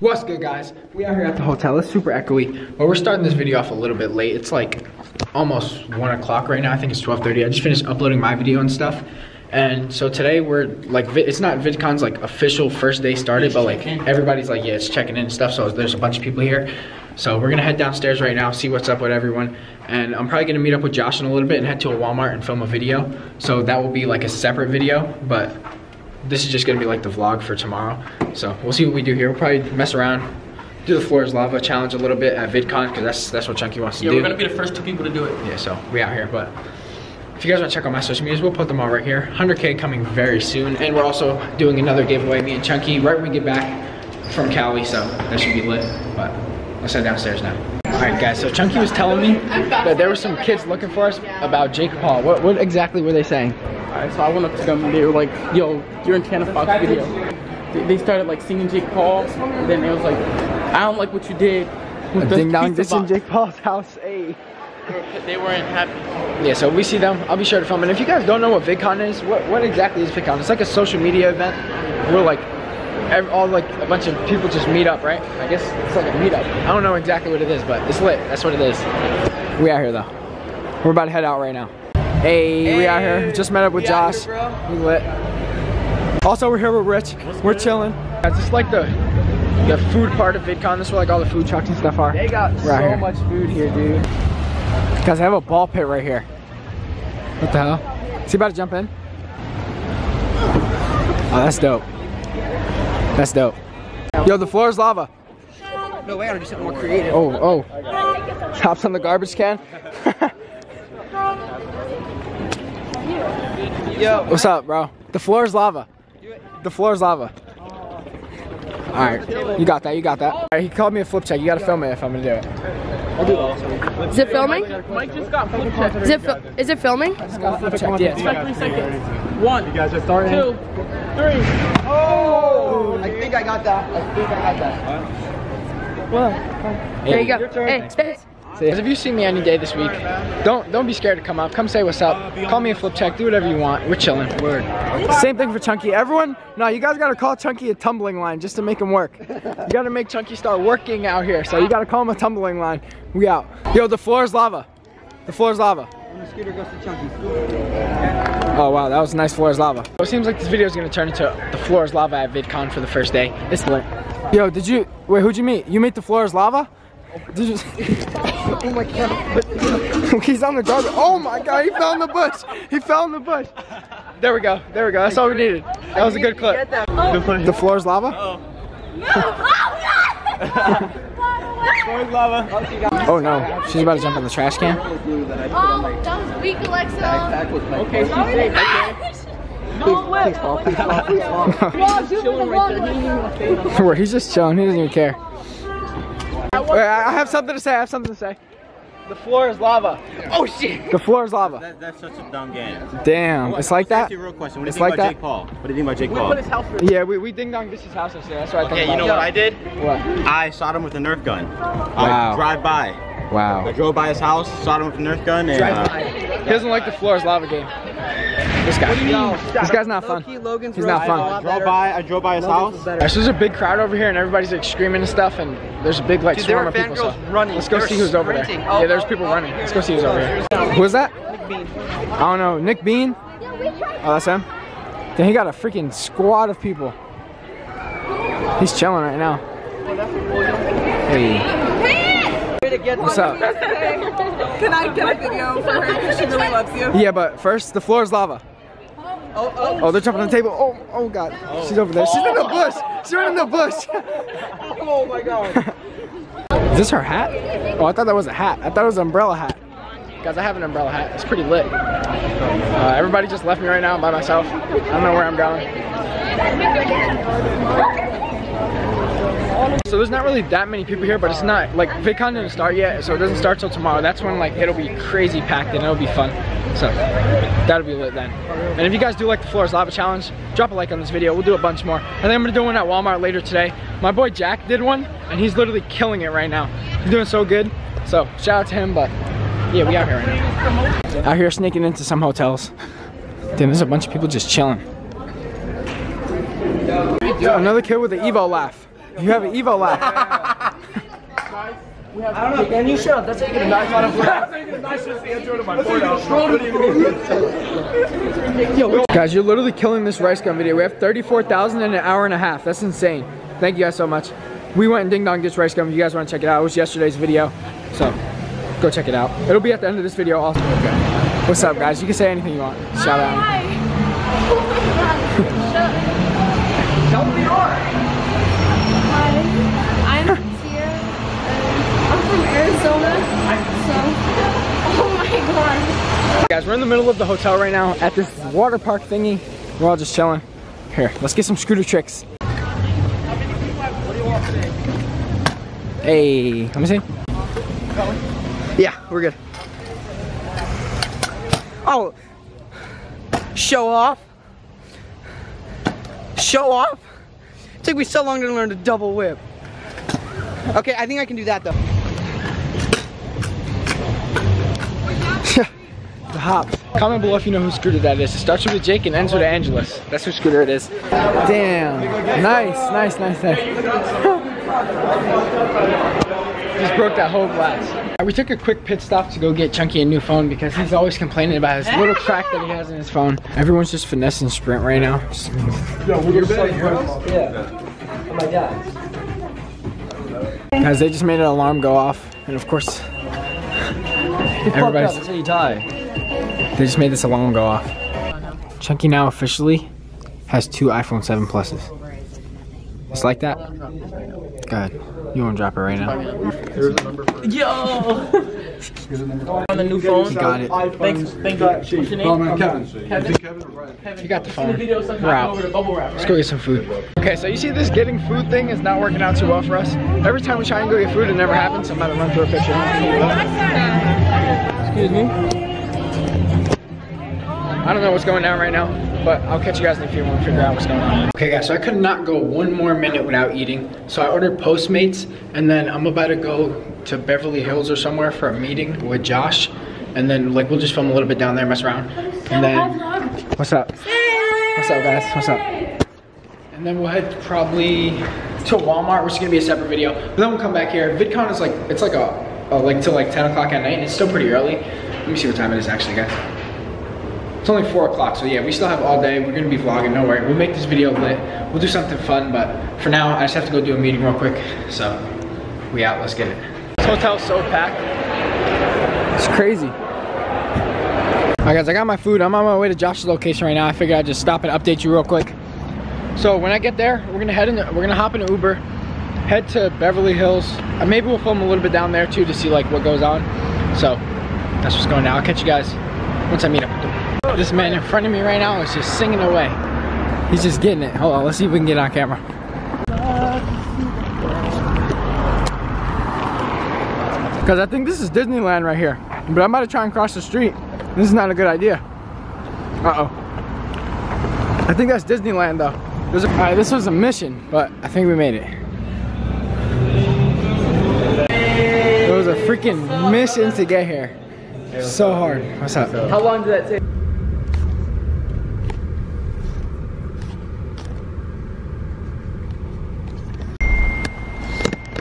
What's good guys? We are here at the hotel. It's super echoey. But we're starting this video off a little bit late. It's like almost 1 o'clock right now. I think it's 12.30. I just finished uploading my video and stuff. And so today we're like, it's not VidCon's like official first day started, but like everybody's like, yeah, it's checking in and stuff. So there's a bunch of people here. So we're gonna head downstairs right now, see what's up with everyone. And I'm probably gonna meet up with Josh in a little bit and head to a Walmart and film a video. So that will be like a separate video, but this is just gonna be like the vlog for tomorrow. So we'll see what we do here. We'll probably mess around, do the floor is lava challenge a little bit at VidCon because that's that's what Chunky wants to Yeah, do. we're gonna be the first two people to do it. Yeah, so we out here, but if you guys want to check out my social medias, we'll put them all right here. 100K coming very soon, and we're also doing another giveaway, me and Chunky, right when we get back from Cali, so that should be lit, but let's head downstairs now. All right, guys, so Chunky was telling me that there were some kids looking for us about Jake Paul. What, what exactly were they saying? Alright, so I went up to them and they were like, yo, you're in Tanner Fox video. They, they started like singing Jake Paul, and then it was like, I don't like what you did. with the Ding dong, pizza this in. Jake Paul's house, hey. They weren't happy. Yeah, so we see them. I'll be sure to film. And if you guys don't know what VidCon is, what, what exactly is VidCon? It's like a social media event. We're like, ev all like a bunch of people just meet up, right? I guess it's like a meetup. I don't know exactly what it is, but it's lit. That's what it is. We out here though. We're about to head out right now. Hey, we out here. Just met up with Josh. we lit. Also, we're here with Rich. we're chilling. It's just like the the food part of VidCon. This is where like all the food trucks and stuff are. They got We're so much food here, dude. Guys, I have a ball pit right here. What the hell? Is he about to jump in? Oh, that's dope. That's dope. Yo, the floor is lava. No way, I gotta do something more creative. Oh, oh. Chops on the garbage can. Yo, What's up, bro? The floor is lava. The floor is lava. All right, you got that. You got that. All right, he called me a flip check. You gotta film it if I'm gonna do it. Is it filming? Mike just got flip check. Is it fil- is it filming? Just got flip checked. Yeah. it's. Three seconds. One, you guys are starting. Two, three. I think I got that. I think I got that. well There you go. Hey, hey. So if you see me any day this week, don't don't be scared to come up. Come say what's up. Call me a flip check. Do whatever you want. We're chilling. Word. Same thing for Chunky. Everyone, no, you guys gotta call Chunky a tumbling line just to make him work. You gotta make Chunky start working out here. So you gotta call him a tumbling line. We out. Yo, the floor is lava. The floor is lava. Oh wow, that was a nice floor is lava. So it seems like this video is gonna turn into the floor is lava at VidCon for the first day. It's lit. Yo, did you wait? Who'd you meet? You meet the floor is lava? Did you? oh my god! He's on the garbage. Oh my god! He fell in the bush. He fell in the bush. There we go. There we go. That's all we needed. That was a good clip. The floor is lava. Oh no! Oh no, she's about to jump in the trash can. Oh, that was weak, Alexa. Okay, she's safe. No way. Bro, shoot me the ball. Where he's just chilling. He doesn't even care. Wait, I I have something to say. I have something to say. The floor is lava. Oh shit. The floor is lava. That, that's such a dumb game. Damn. It's like that. Ask you a real question. What do you It's think like about that? Jake Paul? What do you think about Jake We Paul? put his house for Yeah, we, we ding dong this is house yesterday. That's what I think Okay, you know what I did? What? I shot him with a Nerf gun. Wow. I drive by. Wow. I drove by his house, shot him with a Nerf gun, and uh, He doesn't like the floor is lava game. This guy. This guy's not fun. He's not fun. I fun. drove by. I drove by his house. Alright, so there's a big crowd over here and everybody's like screaming and stuff and there's a big like Dude, swarm of people. So running. let's go They were see who's over there. sprinting. Oh, yeah, there's people oh, running. Let's go oh, see who's over here. Who is that? Nick Bean. I don't know. Nick Bean? Oh, that's him? Then he got a freaking squad of people. He's chilling right now. Hey. What's up? Can I get a video for her because she really loves you? Yeah, but first, the floor is lava. Oh, oh they're jumping on the table. Oh, oh God. She's over there. She's in the bush. She's right in the bush. Oh my god. Is this her hat? Oh, I thought that was a hat. I thought it was an umbrella hat. Guys, I have an umbrella hat. It's pretty lit. Uh, everybody just left me right now by myself. I don't know where I'm going. So there's not really that many people here, but it's not like VidCon didn't start yet, so it doesn't start till tomorrow. That's when like it'll be crazy packed and it'll be fun. So that'll be lit then. And if you guys do like the Floors Lava Challenge, drop a like on this video. We'll do a bunch more. I think I'm gonna do one at Walmart later today. My boy Jack did one, and he's literally killing it right now. He's doing so good. So shout out to him, but yeah, we out here right now. Out here sneaking into some hotels. Damn, there's a bunch of people just chilling. Another kid with an Evo laugh. You have an Evo laugh. I don't know. Can you shut up? That's how you get a nice out of Guys, you're literally killing this RiceGum video. We have 34,000 in an hour and a half. That's insane. Thank you guys so much. We went and ding dong this RiceGum. If you guys want to check it out, it was yesterday's video. So go check it out. It'll be at the end of this video also. Okay. What's up, guys? You can say anything you want. Shout out. Hi, I'm here. Uh, I'm from Arizona. So, oh my god. Guys, we're in the middle of the hotel right now at this water park thingy. We're all just chilling. Here, let's get some scooter tricks. Hey, let me see. Yeah, we're good. Oh, show off. Show off. It took me so long to learn to double whip. Okay, I think I can do that though. The hops. Comment below if you know who scooter that is. It starts with a Jake and ends with an Angelus. That's who scooter it is. Damn. Nice, nice, nice, nice. Just broke that whole glass. Uh, we took a quick pit stop to go get Chunky a new phone because he's always complaining about his little crack that he has in his phone. Everyone's just finessing Sprint right now. Yeah. Oh my god. Guys, they just made an alarm go off, and of course, everybody's. That's how you tie. They just made this alarm go off. Chunky now officially has two iPhone 7 Pluses. It's like that? God, you won't drop it right now. Yo! On the new phone. You got it. Thanks, thank you. What's your name? Kevin. Kevin. You got the phone. In the video, so We're out. over the bubble wrap, Let's go get some food. Okay, so you see this getting food thing is not working out too well for us. Every time we try and go get food, it never happens. So I'm about to run through a picture. Excuse me. I don't know what's going on right now, but I'll catch you guys in a few when we figure out what's going on. Okay guys, so I could not go one more minute without eating. So I ordered Postmates and then I'm about to go to Beverly Hills or somewhere for a meeting with Josh. And then like we'll just film a little bit down there, mess around. And then, what's up? What's up guys, what's up? And then we'll head probably to Walmart, which is gonna be a separate video. But then we'll come back here. VidCon is like, it's like a, a like till like 10 o'clock at night and it's still pretty early. Let me see what time it is actually guys. It's only four o'clock, so yeah, we still have all day. We're gonna be vlogging, no worry. We'll make this video lit. We'll do something fun, but for now, I just have to go do a meeting real quick. So, we out, let's get it. This hotel's so packed. It's crazy. All right, guys, I got my food. I'm on my way to Josh's location right now. I figured I'd just stop and update you real quick. So when I get there, we're gonna head in. We're gonna hop in an Uber, head to Beverly Hills. Uh, maybe we'll film a little bit down there too to see like what goes on. So that's what's going down. I'll catch you guys once I meet up with them. This man in front of me right now is just singing away. He's just getting it. Hold on, let's see if we can get on camera. Cause I think this is Disneyland right here. But I'm about to try and cross the street. This is not a good idea. Uh-oh. I think that's Disneyland though. A, all right, this was a mission, but I think we made it. It was a freaking mission to get here. So hard. What's up? How long did that take?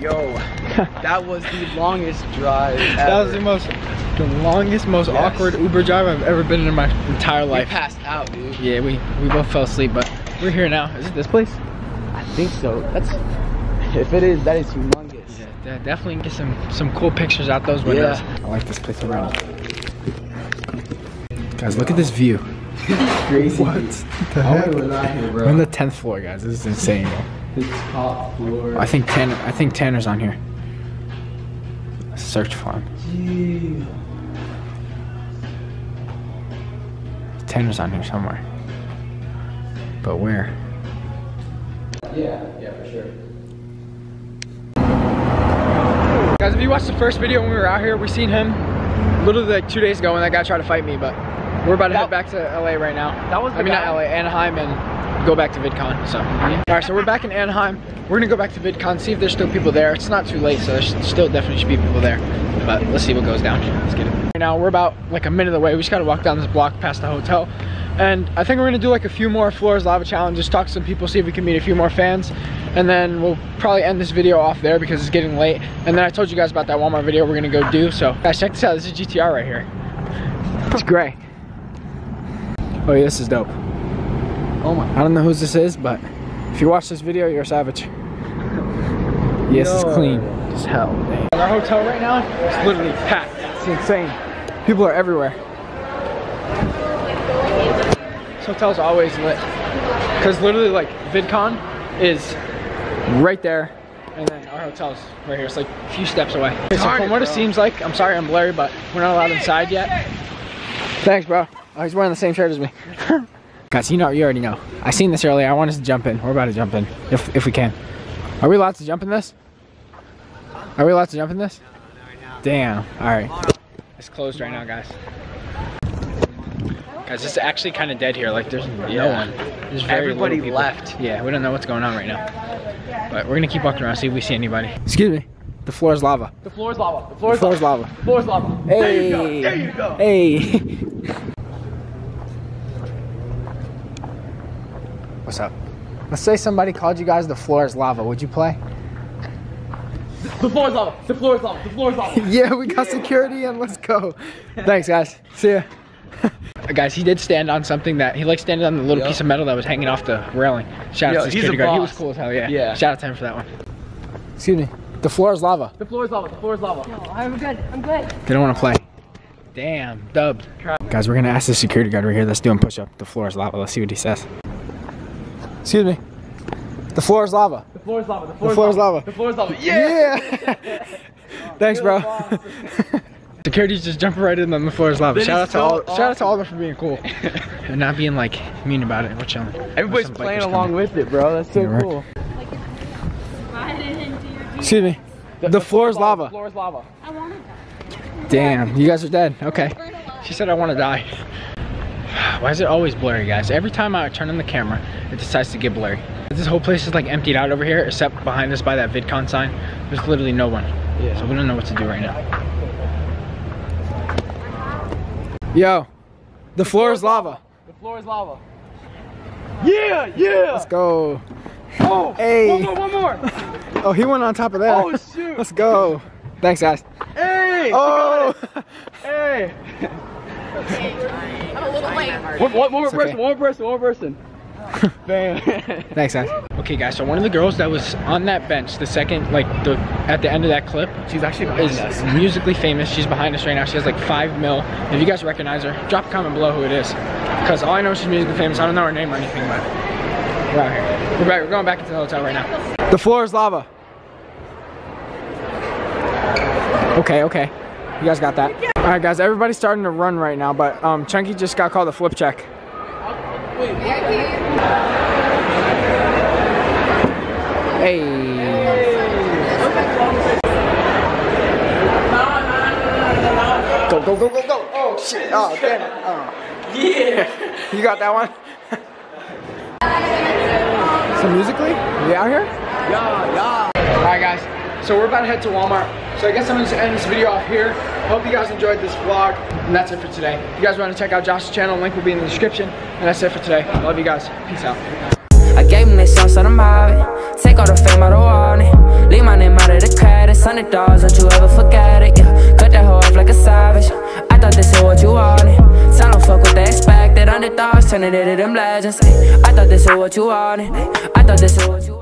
Yo, that was the longest drive That was the most, the longest, most Yes. awkward Uber drive I've ever been in in my entire We life. passed out, dude. Yeah, we, we both fell asleep, but we're here now. Is it this place? I think so. That's if it is, that is humongous. Yeah, de- definitely get some some cool pictures out those windows. I like this place already. Guys, look at this view. Crazy. What the heck? We're on the tenth floor, guys. This is insane. The top floor. I think Tanner. I think Tanner's on here. Search for him. Tanner's on here somewhere. But where? Yeah, yeah, for sure. Guys, if you watched the first video when we were out here, we seen him literally like two days ago when that guy tried to fight me, but we're about to head back to LA right now. That was I the mean, guy- not LA, Anaheim, and go back to VidCon. So, all right, so we're back in Anaheim. We're gonna go back to VidCon, see if there's still people there. It's not too late, so there still definitely should be people there. But let's see what goes down. Let's get it. Right now, we're about like a minute away. We just gotta walk down this block past the hotel, And I think we're gonna do like a few more Floors Lava challenges, talk to some people, see if we can meet a few more fans. And then we'll probably end this video off there because it's getting late. And then I told you guys about that Walmart video we're gonna go do. So guys, check this out. This is GTR right here. It's gray. Oh yeah, this is dope. Oh my. I don't know whose this is, but if you watch this video, you're a savage. Yes, it's clean as hell. Our hotel right now is literally packed. It's insane. People are everywhere. This hotel's always lit. Cause literally like VidCon is right there. And then our hotel's right here. It's like a few steps away. Okay, so from what it seems like, I'm sorry I'm blurry, but we're not allowed inside yet. Thanks, bro. Oh, he's wearing the same shirt as me. Guys, you know, you already know. I seen this earlier. I want us to jump in. We're about to jump in, if if we can. Are we allowed to jump in this? Are we allowed to jump in this? Damn. All right. It's closed right now, guys. Guys, it's actually kind of dead here. Like, there's no one. There's very Everybody left. Yeah, we don't know what's going on right now. But we're gonna keep walking around, see if we see anybody. Excuse me. The floor is lava. The floor is lava. The floor The is floor is lava. lava. The floor is lava. Hey. There you go. Hey. What's up? Let's say somebody called you guys the floor is lava. Would you play? The floor is lava. The floor is lava. The floor is lava. yeah, we got security and let's go. Thanks, guys. See ya. guys, he did stand on something that he like standing on the little piece of metal that was hanging off the railing. Shout Yo, out to the he's security guard. He was cool as hell. Yeah. Yeah. Shout out to him for that one. Excuse me. The floor is lava. The floor is lava. The floor is lava. I'm good. I'm good. They don't want to play. Damn, dubbed. Guys, we're gonna ask the security guard right here that's doing push up. The floor is lava. Let's see what he says. Excuse me. The floor is lava. The floor is lava. The floor, The floor is lava. The floor is lava. Yeah. Yeah. Thanks, bro. Security's just jumping right in on the floor is lava. That Shout out is to so all. Shout out to all of them for being cool and not being like mean about it. We're chilling. Everybody's playing along coming. with it, bro. That's so Yeah, right. cool. Excuse me. The, floor is lava. The lava. floor is lava. I want to Damn, you guys are dead. Okay. She said I want to die. Why is it always blurry, guys? Every time I turn on the camera, it decides to get blurry. This whole place is like emptied out over here, except behind us by that VidCon sign. There's literally no one. Yeah. So we don't know what to do right now. Yo, the floor is lava. The floor is lava. Yeah, yeah. Let's go. Oh, Hey. one more, one more. Oh, he went on top of that. Oh, shoot. Let's go. Thanks, guys. Hey. Oh. Hey. I'm a little late. One, one more person. okay. One more person. One more person. Bam. Thanks, guys. Okay, guys. So one of the girls that was on that bench, the second, like the at the end of that clip, She's actually is musical.ly famous. She's behind us right now. She has like five mil. If you guys recognize her, drop a comment below who it is. Because all I know is she's musical.ly famous. I don't know her name or anything, but we're out here. We're back. We're going back into the hotel right now. The floor is lava. Okay, okay. You guys got that. All right, guys. Everybody's starting to run right now, but um, Chunky just got called a flip check. Hey. Go, go, go, go, go. Oh, shit. Oh, damn it. Oh. Yeah. you got that one? so musically, we out here? Yeah, yeah. All right, guys. So we're about to head to Walmart. So I guess I'm gonna end this video off here. Hope you guys enjoyed this vlog. And that's it for today. If you guys want to check out Josh's channel, link will be in the description. And that's it for today. Love you guys. Peace out. I gave him this song, so I'm mobbing. Take all the fame out of warning. Leave my name out of the credits. Hundred dollars, don't you ever forget it. Yeah. Cut that hoe off like a savage. I thought this is what you wanted. Tell them fuck what they expected. Underdogs turning into them legends. I thought this is what you wanted. I thought this is what you